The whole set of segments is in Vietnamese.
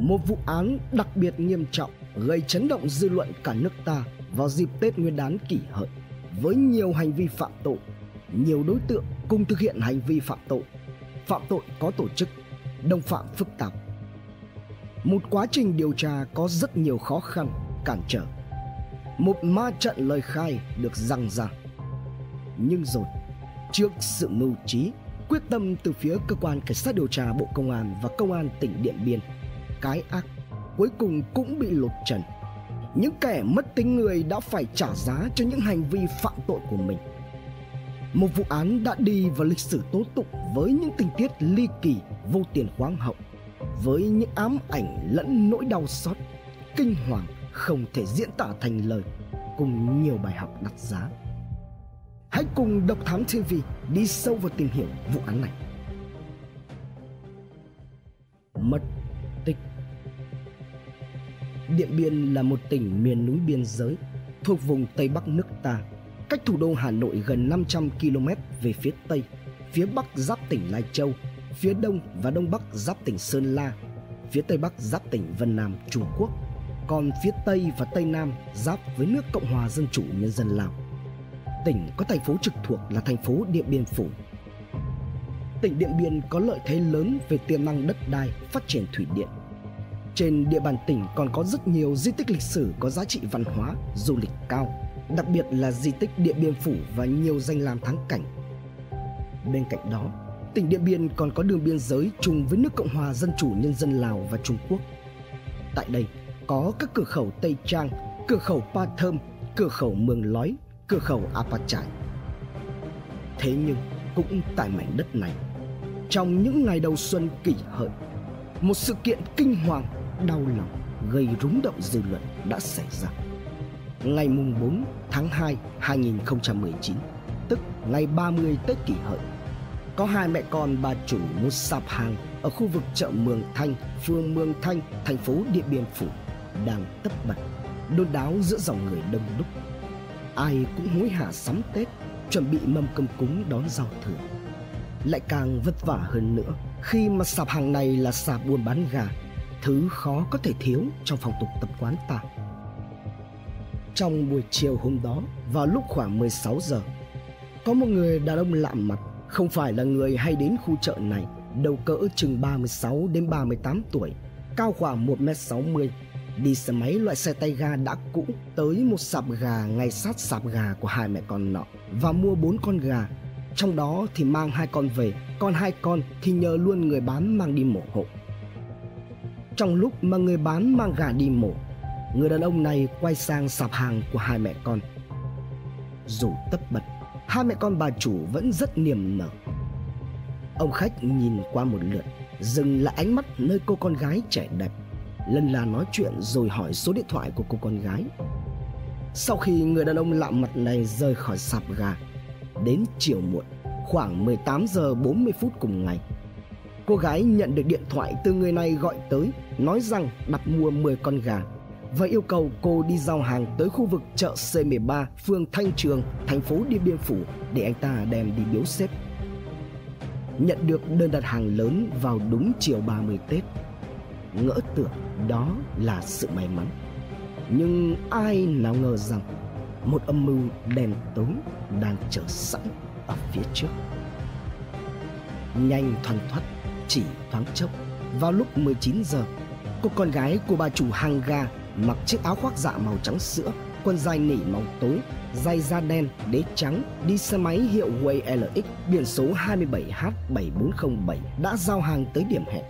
Một vụ án đặc biệt nghiêm trọng gây chấn động dư luận cả nước ta vào dịp Tết Nguyên đán kỷ hợi với nhiều hành vi phạm tội, nhiều đối tượng cùng thực hiện hành vi phạm tội, phạm tội có tổ chức, đồng phạm phức tạp. Một quá trình điều tra có rất nhiều khó khăn, cản trở. Một ma trận lời khai được răng ra. Nhưng rồi, trước sự mưu trí, quyết tâm từ phía cơ quan cảnh sát điều tra Bộ Công an và Công an tỉnh Điện Biên, cái ác cuối cùng cũng bị lột trần. Những kẻ mất tính người đã phải trả giá cho những hành vi phạm tội của mình. Một vụ án đã đi vào lịch sử tố tụng với những tình tiết ly kỳ vô tiền khoáng hậu, với những ám ảnh lẫn nỗi đau xót, kinh hoàng không thể diễn tả thành lời, cùng nhiều bài học đắt giá. Hãy cùng Độc Thám TV đi sâu vào tìm hiểu vụ án này. Mất Điện Biên là một tỉnh miền núi biên giới thuộc vùng Tây Bắc nước ta, cách thủ đô Hà Nội gần 500 km về phía Tây, phía Bắc giáp tỉnh Lai Châu, phía Đông và Đông Bắc giáp tỉnh Sơn La, phía Tây Bắc giáp tỉnh Vân Nam, Trung Quốc, còn phía Tây và Tây Nam giáp với nước Cộng hòa Dân chủ Nhân dân Lào. Tỉnh có thành phố trực thuộc là thành phố Điện Biên Phủ. Tỉnh Điện Biên có lợi thế lớn về tiềm năng đất đai, phát triển thủy điện, trên địa bàn tỉnh còn có rất nhiều di tích lịch sử có giá trị văn hóa, du lịch cao, đặc biệt là di tích Điện Biên Phủ và nhiều danh lam thắng cảnh. Bên cạnh đó, tỉnh Điện Biên còn có đường biên giới chung với nước Cộng hòa Dân chủ Nhân dân Lào và Trung Quốc. Tại đây có các cửa khẩu Tây Trang, cửa khẩu Pa Thơm, cửa khẩu Mường Lói, cửa khẩu Apa Chải. Thế nhưng cũng tại mảnh đất này, trong những ngày đầu xuân kỷ hợi, một sự kiện kinh hoàng đau lòng gây rúng động dư luận đã xảy ra. Ngày mùng 4 tháng 2 2019, tức ngày 30 Tết kỷ hợi, có hai mẹ con bà chủ một sạp hàng ở khu vực chợ Mường Thanh, phường Mường Thanh, thành phố Điện Biên Phủ đang tất bật, đôn đáo giữa dòng người đông đúc. Ai cũng hối hả sắm Tết, chuẩn bị mâm cơm cúng đón giao thừa. Lại càng vất vả hơn nữa khi mà sạp hàng này là sạp buôn bán gà thứ khó có thể thiếu trong phong tục tập quán ta. Trong buổi chiều hôm đó, vào lúc khoảng 16 giờ, có một người đàn ông lạ mặt, không phải là người hay đến khu chợ này, đầu cỡ chừng 36 đến 38 tuổi, cao khoảng 1m60, đi xe máy loại xe tay ga đã cũ tới một sạp gà ngay sát sạp gà của hai mẹ con nọ và mua bốn con gà trong đó thì mang hai con về còn hai con thì nhờ luôn người bán mang đi mổ hộ trong lúc mà người bán mang gà đi mổ. Người đàn ông này quay sang sạp hàng của hai mẹ con. Dù tất bật, hai mẹ con bà chủ vẫn rất niềm nở. Ông khách nhìn qua một lượt, dừng lại ánh mắt nơi cô con gái trẻ đẹp. Lần là nói chuyện rồi hỏi số điện thoại của cô con gái. Sau khi người đàn ông lạ mặt này rời khỏi sạp gà, đến chiều muộn, khoảng 18 giờ 40 phút cùng ngày cô gái nhận được điện thoại từ người này gọi tới nói rằng đặt mua 10 con gà và yêu cầu cô đi giao hàng tới khu vực chợ C13, phường Thanh Trường, thành phố Điện Biên Phủ để anh ta đem đi biếu xếp. Nhận được đơn đặt hàng lớn vào đúng chiều 30 Tết. Ngỡ tưởng đó là sự may mắn. Nhưng ai nào ngờ rằng một âm mưu đen tối đang chờ sẵn ở phía trước. Nhanh thoăn thoắt chỉ thoáng chốc. Vào lúc 19 giờ, cô con gái của bà chủ hàng gà mặc chiếc áo khoác dạ màu trắng sữa, quần dài nỉ màu tối dây da đen, đế trắng, đi xe máy hiệu Way LX biển số 27H7407 đã giao hàng tới điểm hẹn.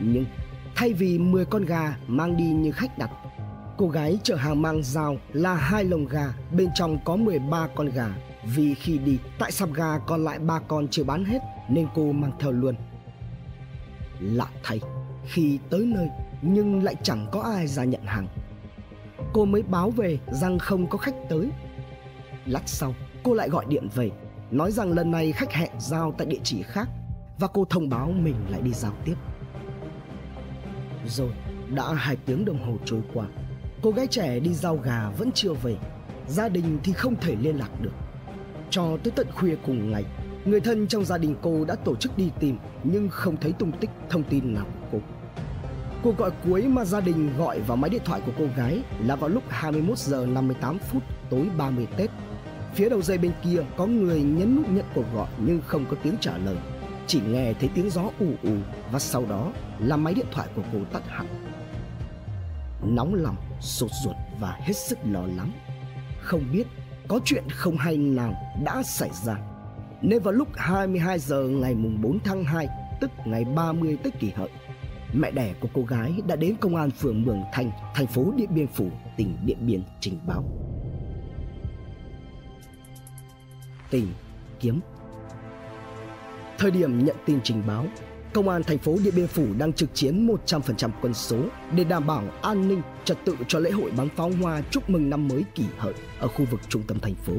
Nhưng thay vì 10 con gà mang đi như khách đặt, cô gái chở hàng mang dao là hai lồng gà, bên trong có 13 con gà. Vì khi đi, tại sạp gà còn lại ba con chưa bán hết, nên cô mang theo luôn. Lạ thay, khi tới nơi nhưng lại chẳng có ai ra nhận hàng. Cô mới báo về rằng không có khách tới. Lát sau, cô lại gọi điện về, nói rằng lần này khách hẹn giao tại địa chỉ khác và cô thông báo mình lại đi giao tiếp. Rồi, đã hai tiếng đồng hồ trôi qua, cô gái trẻ đi giao gà vẫn chưa về, gia đình thì không thể liên lạc được. Cho tới tận khuya cùng ngày, Người thân trong gia đình cô đã tổ chức đi tìm nhưng không thấy tung tích thông tin nào của cô. Cuộc gọi cuối mà gia đình gọi vào máy điện thoại của cô gái là vào lúc 21 giờ 58 phút tối 30 Tết. Phía đầu dây bên kia có người nhấn nút nhận cuộc gọi nhưng không có tiếng trả lời. Chỉ nghe thấy tiếng gió ù ù và sau đó là máy điện thoại của cô tắt hẳn. Nóng lòng, sốt ruột và hết sức lo lắng. Không biết có chuyện không hay nào đã xảy ra. Nên vào lúc 22 giờ ngày mùng 4 tháng 2, tức ngày 30 Tết kỷ hợi, mẹ đẻ của cô gái đã đến công an phường Mường Thanh, thành phố Điện Biên Phủ, tỉnh Điện Biên trình báo. Tình kiếm Thời điểm nhận tin trình báo, Công an thành phố Điện Biên Phủ đang trực chiến 100% quân số để đảm bảo an ninh trật tự cho lễ hội bắn pháo hoa chúc mừng năm mới kỷ hợi ở khu vực trung tâm thành phố.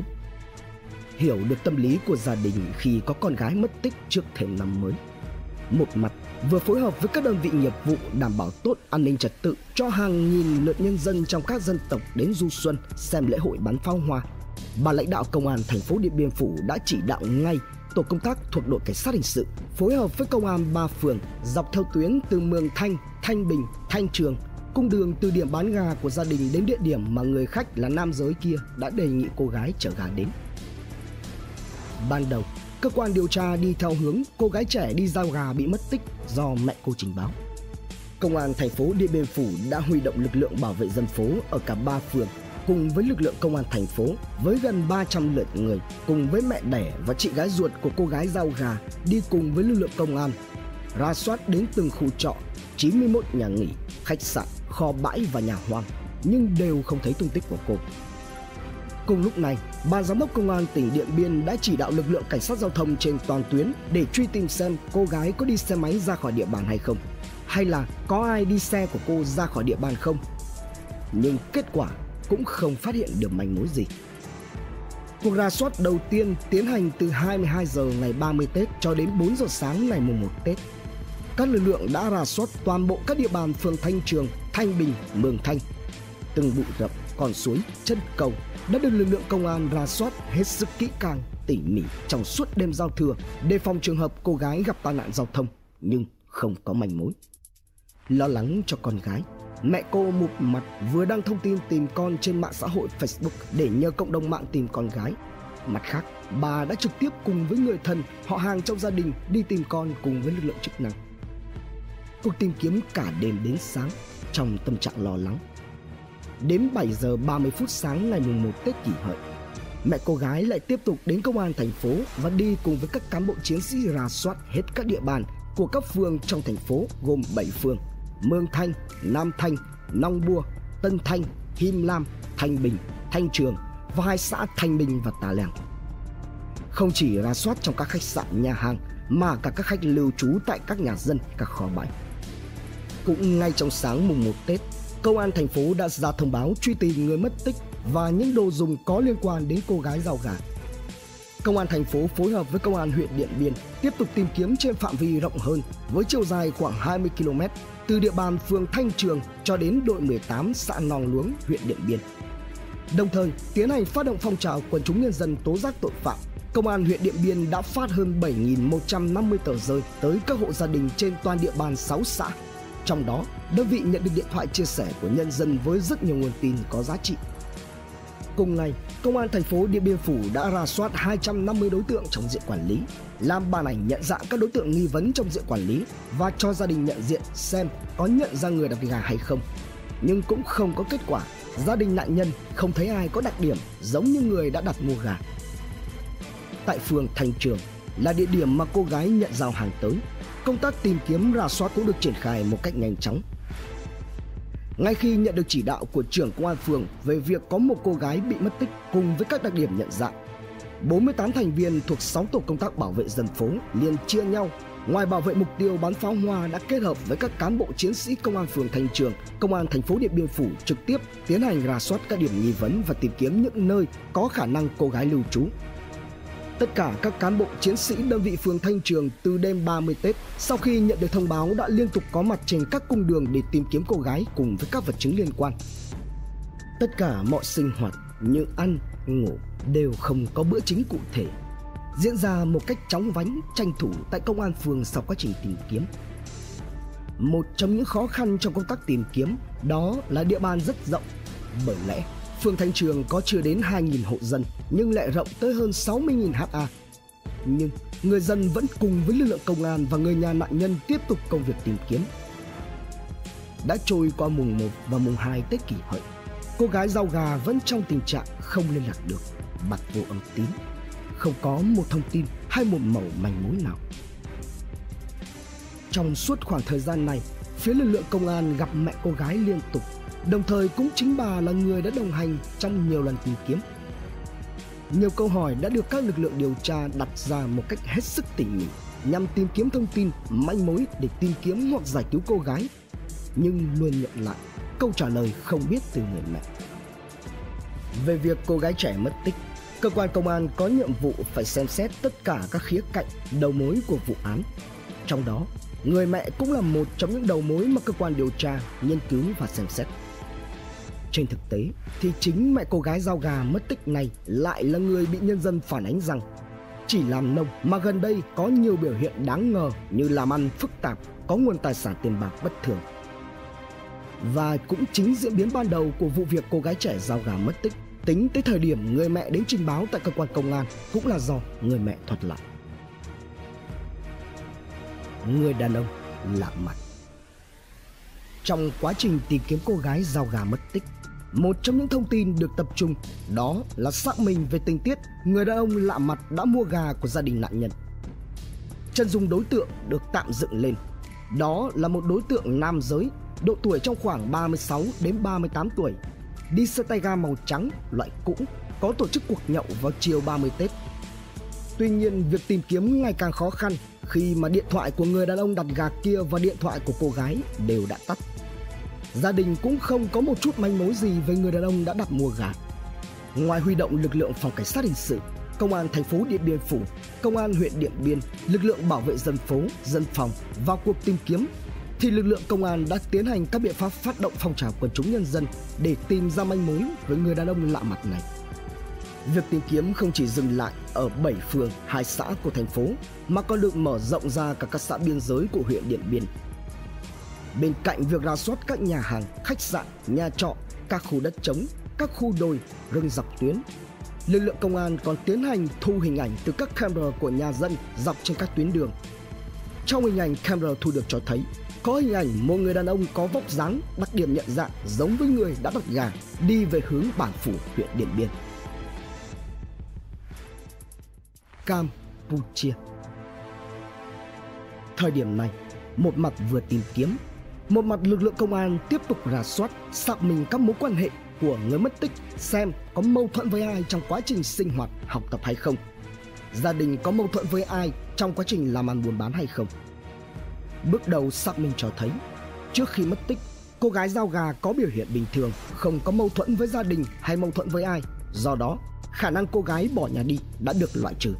Hiểu được tâm lý của gia đình khi có con gái mất tích trước thềm năm mới. Một mặt vừa phối hợp với các đơn vị nghiệp vụ đảm bảo tốt an ninh trật tự cho hàng nghìn lượt nhân dân trong các dân tộc đến du xuân xem lễ hội bắn pháo hoa. Bà lãnh đạo công an thành phố Điện Biên Phủ đã chỉ đạo ngay tổ công tác thuộc đội cảnh sát hình sự phối hợp với công an ba phường dọc theo tuyến từ Mường Thanh, Thanh Bình, Thanh Trường cung đường từ điểm bán gà của gia đình đến địa điểm mà người khách là nam giới kia đã đề nghị cô gái chở gà đến. Ban đầu, cơ quan điều tra đi theo hướng cô gái trẻ đi giao gà bị mất tích do mẹ cô trình báo. Công an thành phố Điện Biên Phủ đã huy động lực lượng bảo vệ dân phố ở cả ba phường cùng với lực lượng công an thành phố với gần 300 lượt người cùng với mẹ đẻ và chị gái ruột của cô gái giao gà đi cùng với lực lượng công an ra soát đến từng khu trọ 91 nhà nghỉ, khách sạn, kho bãi và nhà hoang nhưng đều không thấy tung tích của cô. Cùng lúc này, ban giám đốc công an tỉnh Điện Biên đã chỉ đạo lực lượng cảnh sát giao thông trên toàn tuyến để truy tìm xem cô gái có đi xe máy ra khỏi địa bàn hay không, hay là có ai đi xe của cô ra khỏi địa bàn không. Nhưng kết quả cũng không phát hiện được manh mối gì. Cuộc rà soát đầu tiên tiến hành từ 22 giờ ngày 30 Tết cho đến 4 giờ sáng ngày mùng 1 Tết. Các lực lượng đã rà soát toàn bộ các địa bàn phường Thanh Trường, Thanh Bình, Mường Thanh. Từng bụi rậm, con suối, chân cầu đã được lực lượng công an ra soát hết sức kỹ càng, tỉ mỉ trong suốt đêm giao thừa đề phòng trường hợp cô gái gặp tai nạn giao thông nhưng không có manh mối. Lo lắng cho con gái, Mẹ cô một mặt vừa đăng thông tin tìm con trên mạng xã hội Facebook để nhờ cộng đồng mạng tìm con gái. Mặt khác, bà đã trực tiếp cùng với người thân, họ hàng trong gia đình đi tìm con cùng với lực lượng chức năng. Cuộc tìm kiếm cả đêm đến sáng trong tâm trạng lo lắng. Đến 7 giờ 30 phút sáng ngày mùng 1 Tết kỷ hợi, mẹ cô gái lại tiếp tục đến công an thành phố và đi cùng với các cán bộ chiến sĩ rà soát hết các địa bàn của các phường trong thành phố gồm 7 phường – Mương Thanh, Nam Thanh, Nong Bua, Tân Thanh, Him Lam, Thanh Bình, Thanh Trường và hai xã Thanh Bình và Tà Lèng. Không chỉ rà soát trong các khách sạn, nhà hàng mà cả các khách lưu trú tại các nhà dân, các kho bãi. Cũng ngay trong sáng mùng 1 Tết, công an thành phố đã ra thông báo truy tìm người mất tích và những đồ dùng có liên quan đến cô gái giao gà Công an thành phố phối hợp với công an huyện Điện Biên tiếp tục tìm kiếm trên phạm vi rộng hơn với chiều dài khoảng 20 km từ địa bàn phường Thanh Trường cho đến đội 18 xã Nòng Luống, huyện Điện Biên. Đồng thời, tiến hành phát động phong trào quần chúng nhân dân tố giác tội phạm. Công an huyện Điện Biên đã phát hơn 7.150 tờ rơi tới các hộ gia đình trên toàn địa bàn 6 xã. Trong đó, đơn vị nhận được điện thoại chia sẻ của nhân dân với rất nhiều nguồn tin có giá trị. Cùng ngày, Công an thành phố Điện Biên Phủ đã ra soát 250 đối tượng trong diện quản lý, làm bản ảnh nhận dạng các đối tượng nghi vấn trong diện quản lý và cho gia đình nhận diện xem có nhận ra người đặt gà hay không. Nhưng cũng không có kết quả, gia đình nạn nhân không thấy ai có đặc điểm giống như người đã đặt mua gà. Tại phường Thành Trường là địa điểm mà cô gái nhận giao hàng tới, công tác tìm kiếm rà soát cũng được triển khai một cách nhanh chóng. Ngay khi nhận được chỉ đạo của trưởng công an phường về việc có một cô gái bị mất tích cùng với các đặc điểm nhận dạng, 48 thành viên thuộc 6 tổ công tác bảo vệ dân phố liền chia nhau. Ngoài bảo vệ mục tiêu bắn pháo hoa đã kết hợp với các cán bộ chiến sĩ công an phường Thanh Trường, công an thành phố Điện Biên Phủ trực tiếp tiến hành rà soát các điểm nghi vấn và tìm kiếm những nơi có khả năng cô gái lưu trú. Tất cả các cán bộ chiến sĩ đơn vị phường Thanh Trường từ đêm 30 Tết sau khi nhận được thông báo đã liên tục có mặt trên các cung đường để tìm kiếm cô gái cùng với các vật chứng liên quan. Tất cả mọi sinh hoạt như ăn, ngủ đều không có bữa chính cụ thể diễn ra một cách chóng vánh tranh thủ tại công an phường sau quá trình tìm kiếm Một trong những khó khăn trong công tác tìm kiếm đó là địa bàn rất rộng. Bởi lẽ, phường Thanh Trường có chưa đến 2.000 hộ dân nhưng lại rộng tới hơn 60.000 ha. Nhưng người dân vẫn cùng với lực lượng công an và người nhà nạn nhân tiếp tục công việc tìm kiếm. Đã trôi qua mùng 1 và mùng 2 Tết kỷ hợi, cô gái rau gà vẫn trong tình trạng không liên lạc được, mặt vô âm tín, không có một thông tin hay một mẩu manh mối nào. Trong suốt khoảng thời gian này, phía lực lượng công an gặp mẹ cô gái liên tục, đồng thời cũng chính bà là người đã đồng hành trong nhiều lần tìm kiếm. Nhiều câu hỏi đã được các lực lượng điều tra đặt ra một cách hết sức tỉ mỉ nhằm tìm kiếm thông tin, manh mối để tìm kiếm hoặc giải cứu cô gái, nhưng luôn nhận lại câu trả lời không biết từ người mẹ. Về việc cô gái trẻ mất tích, cơ quan công an có nhiệm vụ phải xem xét tất cả các khía cạnh đầu mối của vụ án. Trong đó, người mẹ cũng là một trong những đầu mối mà cơ quan điều tra nghiên cứu và xem xét. Trên thực tế thì chính mẹ cô gái giao gà mất tích này lại là người bị nhân dân phản ánh rằng chỉ làm nông mà gần đây có nhiều biểu hiện đáng ngờ như làm ăn phức tạp, có nguồn tài sản tiền bạc bất thường. Và cũng chính diễn biến ban đầu của vụ việc cô gái trẻ giao gà mất tích tính tới thời điểm người mẹ đến trình báo tại cơ quan công an cũng là do người mẹ thuật lại. Người đàn ông lạ mặt Trong quá trình tìm kiếm cô gái giao gà mất tích một trong những thông tin được tập trung đó là xác minh về tình tiết người đàn ông lạ mặt đã mua gà của gia đình nạn nhân. Chân dung đối tượng được tạm dựng lên. Đó là một đối tượng nam giới, độ tuổi trong khoảng 36 đến 38 tuổi, đi xe tay ga màu trắng loại cũ, có tổ chức cuộc nhậu vào chiều 30 Tết. Tuy nhiên, việc tìm kiếm ngày càng khó khăn khi mà điện thoại của người đàn ông đặt gà kia và điện thoại của cô gái đều đã tắt. Gia đình cũng không có một chút manh mối gì về người đàn ông đã đặt mua gà. Ngoài huy động lực lượng phòng cảnh sát hình sự, công an thành phố Điện Biên Phủ, công an huyện Điện Biên, lực lượng bảo vệ dân phố, dân phòng vào cuộc tìm kiếm thì lực lượng công an đã tiến hành các biện pháp phát động phong trào quần chúng nhân dân để tìm ra manh mối với người đàn ông lạ mặt này. Việc tìm kiếm không chỉ dừng lại ở 7 phường, hai xã của thành phố mà còn được mở rộng ra cả các xã biên giới của huyện Điện Biên Bên cạnh việc ra soát các nhà hàng, khách sạn, nhà trọ, các khu đất trống, các khu đồi, rừng dọc tuyến, lực lượng công an còn tiến hành thu hình ảnh từ các camera của nhà dân dọc trên các tuyến đường. Trong hình ảnh camera thu được cho thấy có hình ảnh một người đàn ông có vóc dáng đặc điểm nhận dạng giống với người đã đặt gà đi về hướng bản phủ huyện Điện Biên. Campuchia Thời điểm này, một mặt vừa tìm kiếm một mặt lực lượng công an tiếp tục rà soát, xác minh các mối quan hệ của người mất tích xem có mâu thuẫn với ai trong quá trình sinh hoạt, học tập hay không. Gia đình có mâu thuẫn với ai trong quá trình làm ăn buôn bán hay không. Bước đầu xác minh cho thấy, trước khi mất tích, cô gái giao gà có biểu hiện bình thường, không có mâu thuẫn với gia đình hay mâu thuẫn với ai. Do đó, khả năng cô gái bỏ nhà đi đã được loại trừ.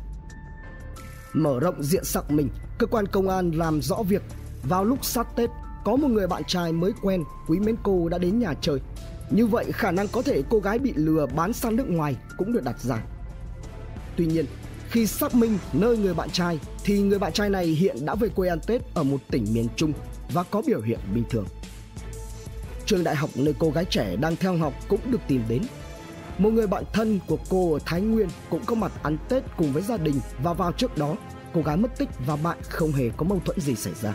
Mở rộng diện xác minh, cơ quan công an làm rõ việc vào lúc sát Tết có một người bạn trai mới quen quý mến cô đã đến nhà chơi. Như vậy khả năng có thể cô gái bị lừa bán sang nước ngoài cũng được đặt ra. Tuy nhiên, khi xác minh nơi người bạn trai thì người bạn trai này hiện đã về quê ăn Tết ở một tỉnh miền Trung và có biểu hiện bình thường. Trường đại học nơi cô gái trẻ đang theo học cũng được tìm đến. Một người bạn thân của cô ở Thái Nguyên cũng có mặt ăn Tết cùng với gia đình và vào trước đó cô gái mất tích và bạn không hề có mâu thuẫn gì xảy ra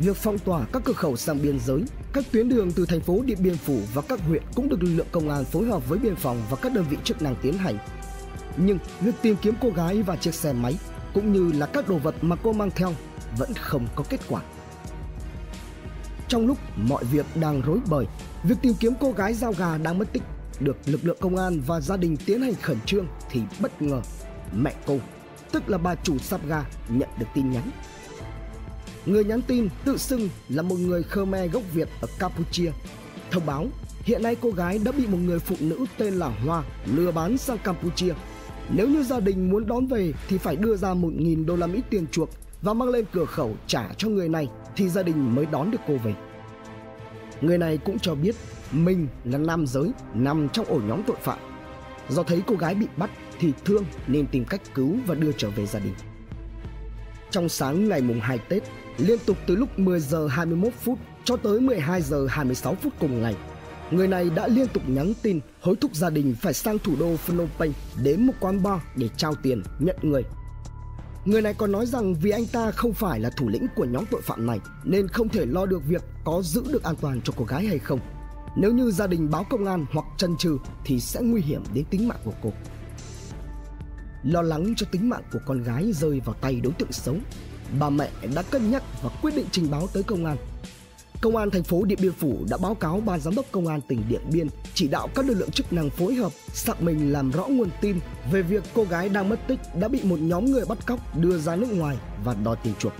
việc phong tỏa các cửa khẩu sang biên giới, các tuyến đường từ thành phố Điện Biên Phủ và các huyện cũng được lực lượng công an phối hợp với biên phòng và các đơn vị chức năng tiến hành. Nhưng việc tìm kiếm cô gái và chiếc xe máy cũng như là các đồ vật mà cô mang theo vẫn không có kết quả. Trong lúc mọi việc đang rối bời, việc tìm kiếm cô gái giao gà đang mất tích được lực lượng công an và gia đình tiến hành khẩn trương thì bất ngờ mẹ cô, tức là bà chủ sạp gà nhận được tin nhắn Người nhắn tin tự xưng là một người Khmer gốc Việt ở Campuchia. Thông báo hiện nay cô gái đã bị một người phụ nữ tên là Hoa lừa bán sang Campuchia. Nếu như gia đình muốn đón về thì phải đưa ra 1.000 đô la Mỹ tiền chuộc và mang lên cửa khẩu trả cho người này thì gia đình mới đón được cô về. Người này cũng cho biết mình là nam giới nằm trong ổ nhóm tội phạm. Do thấy cô gái bị bắt thì thương nên tìm cách cứu và đưa trở về gia đình. Trong sáng ngày mùng 2 Tết, liên tục từ lúc 10 giờ 21 phút cho tới 12 giờ 26 phút cùng ngày. Người này đã liên tục nhắn tin hối thúc gia đình phải sang thủ đô Phnom Penh đến một quán bar để trao tiền nhận người. Người này còn nói rằng vì anh ta không phải là thủ lĩnh của nhóm tội phạm này nên không thể lo được việc có giữ được an toàn cho cô gái hay không. Nếu như gia đình báo công an hoặc chân trừ thì sẽ nguy hiểm đến tính mạng của cô. Lo lắng cho tính mạng của con gái rơi vào tay đối tượng xấu, bà mẹ đã cân nhắc và quyết định trình báo tới công an. Công an thành phố Điện Biên Phủ đã báo cáo ban giám đốc công an tỉnh Điện Biên chỉ đạo các lực lượng chức năng phối hợp xác minh làm rõ nguồn tin về việc cô gái đang mất tích đã bị một nhóm người bắt cóc đưa ra nước ngoài và đòi tiền chuộc.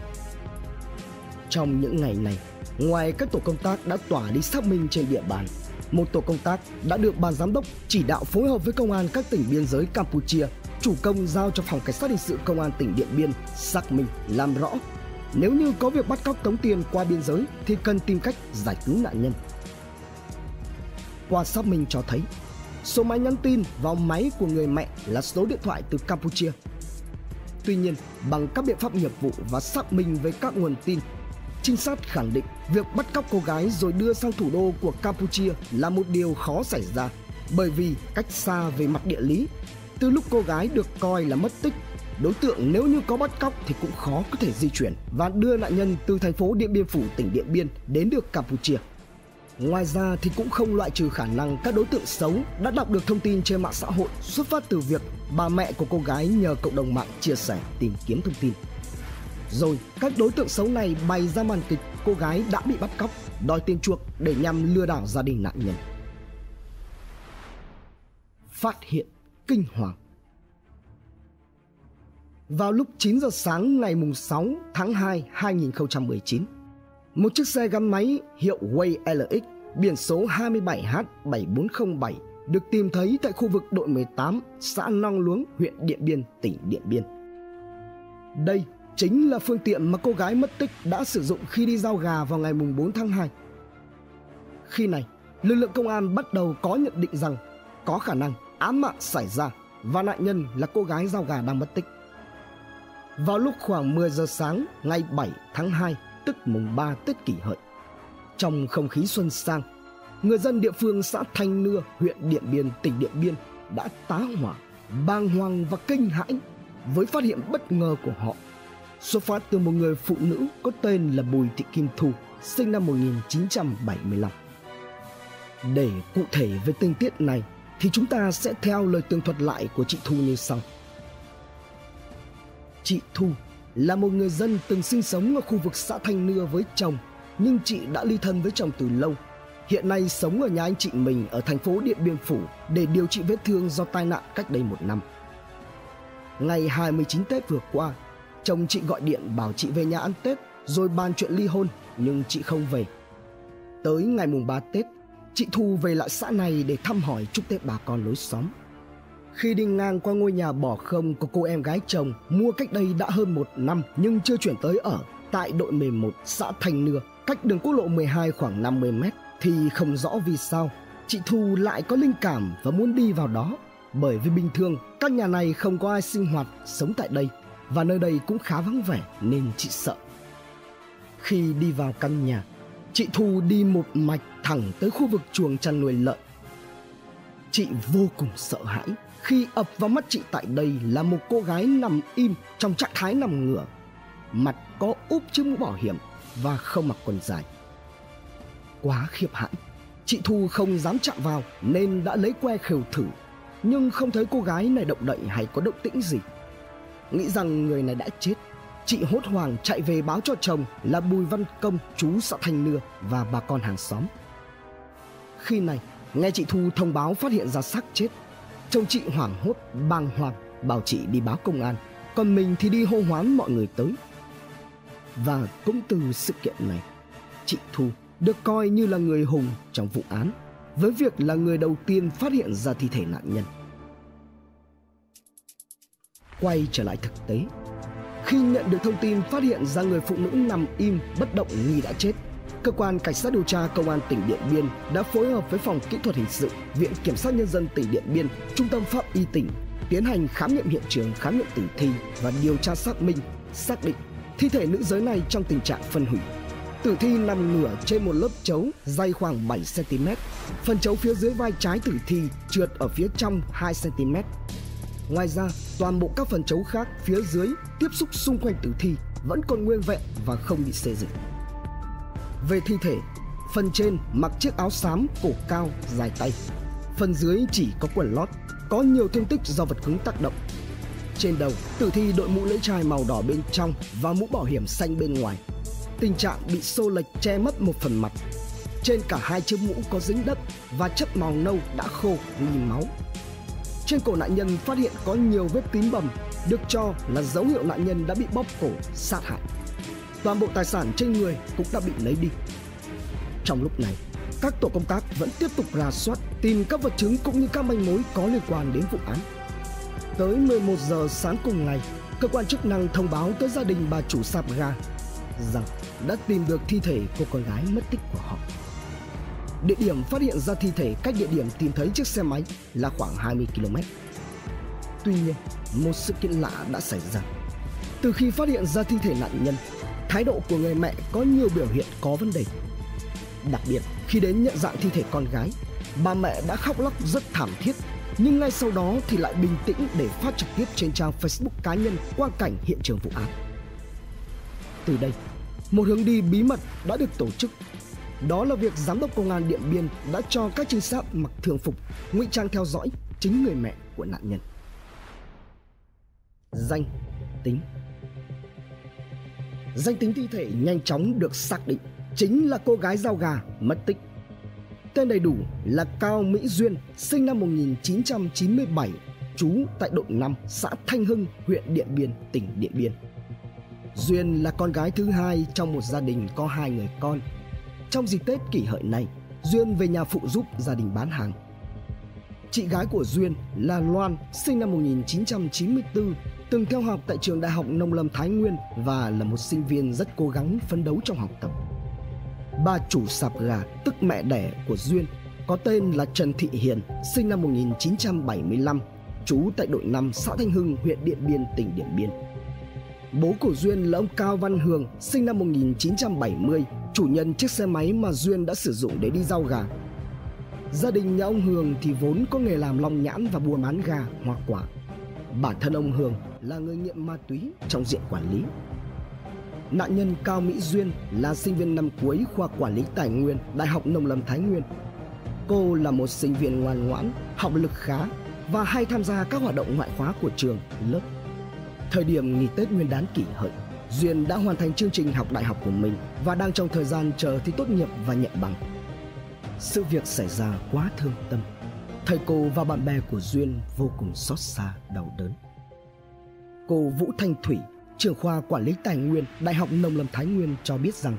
Trong những ngày này, ngoài các tổ công tác đã tỏa đi xác minh trên địa bàn, một tổ công tác đã được ban giám đốc chỉ đạo phối hợp với công an các tỉnh biên giới Campuchia chủ công giao cho phòng cảnh sát hình sự công an tỉnh Điện Biên xác minh làm rõ nếu như có việc bắt cóc tống tiền qua biên giới thì cần tìm cách giải cứu nạn nhân. Qua xác minh cho thấy, số máy nhắn tin vào máy của người mẹ là số điện thoại từ Campuchia. Tuy nhiên, bằng các biện pháp nghiệp vụ và xác minh với các nguồn tin, trinh sát khẳng định việc bắt cóc cô gái rồi đưa sang thủ đô của Campuchia là một điều khó xảy ra bởi vì cách xa về mặt địa lý. Từ lúc cô gái được coi là mất tích đối tượng nếu như có bắt cóc thì cũng khó có thể di chuyển và đưa nạn nhân từ thành phố Điện Biên Phủ tỉnh Điện Biên đến được Campuchia. Ngoài ra thì cũng không loại trừ khả năng các đối tượng xấu đã đọc được thông tin trên mạng xã hội xuất phát từ việc bà mẹ của cô gái nhờ cộng đồng mạng chia sẻ tìm kiếm thông tin. Rồi các đối tượng xấu này bày ra màn kịch cô gái đã bị bắt cóc, đòi tiền chuộc để nhằm lừa đảo gia đình nạn nhân. Phát hiện kinh hoàng vào lúc 9 giờ sáng ngày 6 tháng 2 2019. Một chiếc xe gắn máy hiệu Way LX biển số 27H7407 được tìm thấy tại khu vực đội 18 xã Nong Luống, huyện Điện Biên, tỉnh Điện Biên. Đây chính là phương tiện mà cô gái mất tích đã sử dụng khi đi giao gà vào ngày 4 tháng 2. Khi này, lực lượng công an bắt đầu có nhận định rằng có khả năng án mạng xảy ra và nạn nhân là cô gái giao gà đang mất tích. Vào lúc khoảng 10 giờ sáng ngày 7 tháng 2, tức mùng 3 Tết kỷ hợi. Trong không khí xuân sang, người dân địa phương xã Thanh Nưa, huyện Điện Biên, tỉnh Điện Biên đã tá hỏa, bàng hoàng và kinh hãi với phát hiện bất ngờ của họ xuất phát từ một người phụ nữ có tên là Bùi Thị Kim Thu, sinh năm 1975. Để cụ thể về tình tiết này thì chúng ta sẽ theo lời tường thuật lại của chị Thu như sau. Chị Thu là một người dân từng sinh sống ở khu vực xã Thanh Nưa với chồng, nhưng chị đã ly thân với chồng từ lâu. Hiện nay sống ở nhà anh chị mình ở thành phố Điện Biên Phủ để điều trị vết thương do tai nạn cách đây một năm. Ngày 29 Tết vừa qua, chồng chị gọi điện bảo chị về nhà ăn Tết rồi bàn chuyện ly hôn nhưng chị không về. Tới ngày mùng 3 Tết, chị Thu về lại xã này để thăm hỏi chúc Tết bà con lối xóm. Khi đi ngang qua ngôi nhà bỏ không của cô em gái chồng mua cách đây đã hơn một năm nhưng chưa chuyển tới ở tại đội 11 xã Thành Nưa, cách đường quốc lộ 12 khoảng 50 mét thì không rõ vì sao chị Thu lại có linh cảm và muốn đi vào đó bởi vì bình thường các nhà này không có ai sinh hoạt sống tại đây và nơi đây cũng khá vắng vẻ nên chị sợ. Khi đi vào căn nhà, chị Thu đi một mạch thẳng tới khu vực chuồng chăn nuôi lợn. Chị vô cùng sợ hãi khi ập vào mắt chị tại đây là một cô gái nằm im trong trạng thái nằm ngửa, mặt có úp chiếc mũ bảo hiểm và không mặc quần dài. Quá khiếp hãi, chị thu không dám chạm vào nên đã lấy que khều thử, nhưng không thấy cô gái này động đậy hay có động tĩnh gì. Nghĩ rằng người này đã chết, chị hốt hoảng chạy về báo cho chồng là bùi văn công, chú xã thanh nưa và bà con hàng xóm khi này nghe chị thu thông báo phát hiện ra xác chết Chồng chị hoảng hốt, bàng hoàng, bảo chị đi báo công an, còn mình thì đi hô hoán mọi người tới. Và cũng từ sự kiện này, chị Thu được coi như là người hùng trong vụ án, với việc là người đầu tiên phát hiện ra thi thể nạn nhân. Quay trở lại thực tế, khi nhận được thông tin phát hiện ra người phụ nữ nằm im bất động nghi đã chết cơ quan cảnh sát điều tra công an tỉnh Điện Biên đã phối hợp với phòng kỹ thuật hình sự, viện kiểm sát nhân dân tỉnh Điện Biên, trung tâm pháp y tỉnh tiến hành khám nghiệm hiện trường, khám nghiệm tử thi và điều tra xác minh, xác định Thi thể nữ giới này trong tình trạng phân hủy. Tử thi nằm ngửa trên một lớp chấu dày khoảng 7 cm. Phần chấu phía dưới vai trái tử thi trượt ở phía trong 2 cm. Ngoài ra, toàn bộ các phần chấu khác phía dưới tiếp xúc xung quanh tử thi vẫn còn nguyên vẹn và không bị xê dịch. Về thi thể, phần trên mặc chiếc áo xám cổ cao dài tay, phần dưới chỉ có quần lót, có nhiều thương tích do vật cứng tác động. Trên đầu, tử thi đội mũ lưỡi chai màu đỏ bên trong và mũ bảo hiểm xanh bên ngoài. Tình trạng bị xô lệch che mất một phần mặt. Trên cả hai chiếc mũ có dính đất và chất màu nâu đã khô nghi máu. Trên cổ nạn nhân phát hiện có nhiều vết tím bầm, được cho là dấu hiệu nạn nhân đã bị bóp cổ, sát hại. Toàn bộ tài sản trên người cũng đã bị lấy đi. Trong lúc này, các tổ công tác vẫn tiếp tục rà soát tìm các vật chứng cũng như các manh mối có liên quan đến vụ án. Tới 11 giờ sáng cùng ngày, cơ quan chức năng thông báo tới gia đình bà chủ sạp ga rằng đã tìm được thi thể của con gái mất tích của họ. Địa điểm phát hiện ra thi thể cách địa điểm tìm thấy chiếc xe máy là khoảng 20 km. Tuy nhiên, một sự kiện lạ đã xảy ra. Từ khi phát hiện ra thi thể nạn nhân, thái độ của người mẹ có nhiều biểu hiện có vấn đề. Đặc biệt, khi đến nhận dạng thi thể con gái, bà mẹ đã khóc lóc rất thảm thiết nhưng ngay sau đó thì lại bình tĩnh để phát trực tiếp trên trang Facebook cá nhân quang cảnh hiện trường vụ án. Từ đây, một hướng đi bí mật đã được tổ chức. Đó là việc giám đốc công an Điện Biên đã cho các trinh sát mặc thường phục ngụy trang theo dõi chính người mẹ của nạn nhân. Danh tính Danh tính thi thể nhanh chóng được xác định chính là cô gái giao gà mất tích Tên đầy đủ là Cao Mỹ Duyên, sinh năm 1997, trú tại đội 5, xã Thanh Hưng, huyện Điện Biên, tỉnh Điện Biên. Duyên là con gái thứ hai trong một gia đình có hai người con. Trong dịp Tết kỷ hợi này, Duyên về nhà phụ giúp gia đình bán hàng. Chị gái của Duyên là Loan, sinh năm 1994, từng theo học tại trường Đại học Nông lâm Thái Nguyên và là một sinh viên rất cố gắng phấn đấu trong học tập bà chủ sạp gà tức mẹ đẻ của Duyên có tên là Trần Thị Hiền, sinh năm 1975, trú tại đội 5 xã Thanh Hưng, huyện Điện Biên, tỉnh Điện Biên. Bố của Duyên là ông Cao Văn Hường, sinh năm 1970, chủ nhân chiếc xe máy mà Duyên đã sử dụng để đi giao gà. Gia đình nhà ông Hường thì vốn có nghề làm long nhãn và buôn bán gà, hoa quả. Bản thân ông Hường là người nghiện ma túy trong diện quản lý Nạn nhân Cao Mỹ Duyên là sinh viên năm cuối khoa quản lý tài nguyên Đại học Nông lâm Thái Nguyên. Cô là một sinh viên ngoan ngoãn, học lực khá và hay tham gia các hoạt động ngoại khóa của trường, lớp. Thời điểm nghỉ Tết Nguyên đán kỷ hợi, Duyên đã hoàn thành chương trình học đại học của mình và đang trong thời gian chờ thi tốt nghiệp và nhận bằng. Sự việc xảy ra quá thương tâm. Thầy cô và bạn bè của Duyên vô cùng xót xa, đau đớn. Cô Vũ Thanh Thủy trưởng khoa quản lý tài nguyên Đại học Nông lâm Thái Nguyên cho biết rằng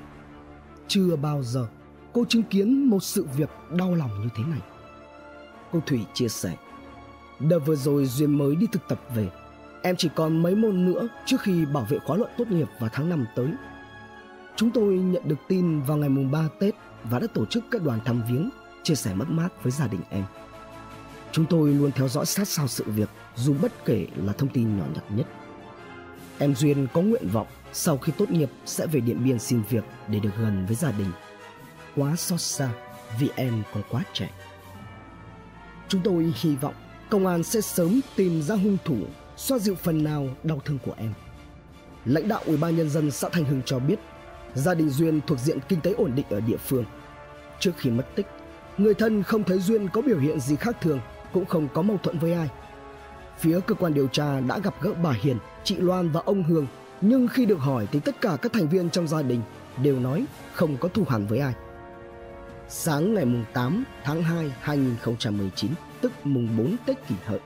chưa bao giờ cô chứng kiến một sự việc đau lòng như thế này. Cô Thủy chia sẻ, đợt vừa rồi Duyên mới đi thực tập về, em chỉ còn mấy môn nữa trước khi bảo vệ khóa luận tốt nghiệp vào tháng 5 tới. Chúng tôi nhận được tin vào ngày mùng 3 Tết và đã tổ chức các đoàn thăm viếng, chia sẻ mất mát với gia đình em. Chúng tôi luôn theo dõi sát sao sự việc dù bất kể là thông tin nhỏ nhặt nhất. Em Duyên có nguyện vọng sau khi tốt nghiệp sẽ về Điện Biên xin việc để được gần với gia đình. Quá xót xa vì em còn quá trẻ. Chúng tôi hy vọng công an sẽ sớm tìm ra hung thủ, xoa dịu phần nào đau thương của em. Lãnh đạo Ủy ban nhân dân xã thành Hưng cho biết, gia đình Duyên thuộc diện kinh tế ổn định ở địa phương. Trước khi mất tích, người thân không thấy Duyên có biểu hiện gì khác thường, cũng không có mâu thuẫn với ai. Phía cơ quan điều tra đã gặp gỡ bà Hiền chị Loan và ông Hương, nhưng khi được hỏi thì tất cả các thành viên trong gia đình đều nói không có thù hằn với ai. Sáng ngày 8 tháng 2 2019, tức mùng 4 Tết kỷ hợi,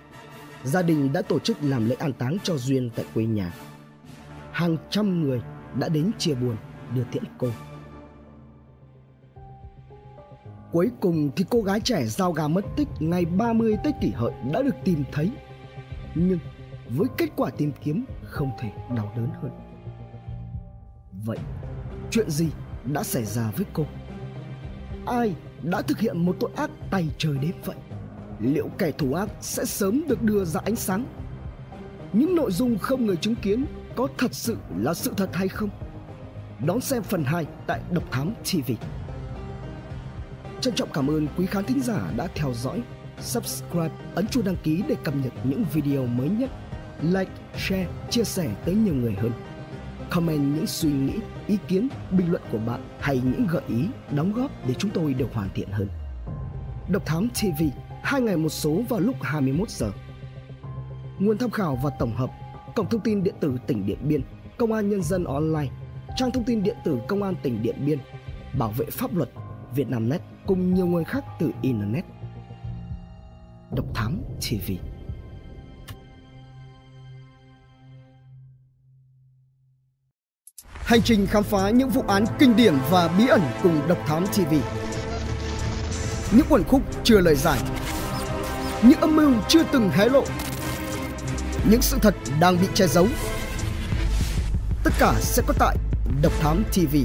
gia đình đã tổ chức làm lễ an táng cho Duyên tại quê nhà. Hàng trăm người đã đến chia buồn đưa tiễn cô. Cuối cùng thì cô gái trẻ giao gà mất tích ngày 30 Tết kỷ hợi đã được tìm thấy. Nhưng với kết quả tìm kiếm không thể đau đớn hơn vậy chuyện gì đã xảy ra với cô ai đã thực hiện một tội ác tay trời đến vậy liệu kẻ thù ác sẽ sớm được đưa ra ánh sáng những nội dung không người chứng kiến có thật sự là sự thật hay không? Đón xem phần 2 tại Độc Thám TV. Trân trọng cảm ơn quý khán thính giả đã theo dõi. Subscribe, ấn chuông đăng ký để cập nhật những video mới nhất. Like, share, chia sẻ tới nhiều người hơn. Comment những suy nghĩ, ý kiến, bình luận của bạn hay những gợi ý, đóng góp để chúng tôi được hoàn thiện hơn. Độc Thám TV, hai ngày một số vào lúc 21 giờ. Nguồn tham khảo và tổng hợp Cổng thông tin điện tử tỉnh Điện Biên, Công an Nhân dân Online, trang thông tin điện tử Công an tỉnh Điện Biên, Bảo vệ pháp luật, Vietnamnet cùng nhiều người khác từ Internet. Độc Thám TV Hành trình khám phá những vụ án kinh điển và bí ẩn cùng Độc Thám TV Những quần khúc chưa lời giải Những âm mưu chưa từng hé lộ những sự thật đang bị che giấu. Tất cả sẽ có tại Độc Thám TV.